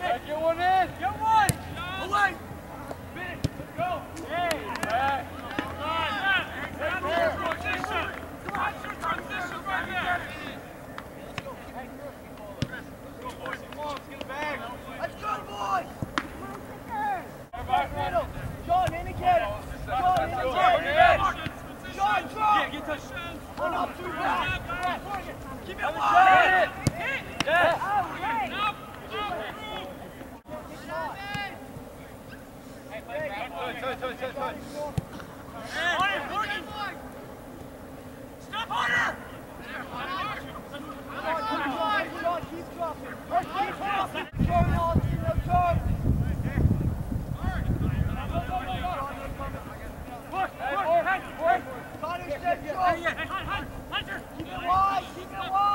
Get one Keep it wide, keep it wide.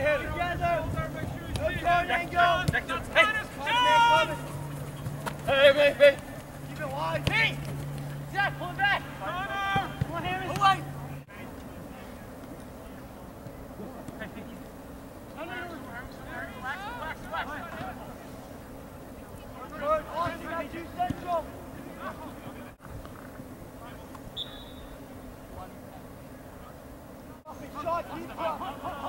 him. Together. No turning, go. Hey, hey, hey, hey. Keep it wide. Hey, Zach, pull it back. Connor. Come on, Hammond. Away. Good, Austin, that's you central. Shot, keep up.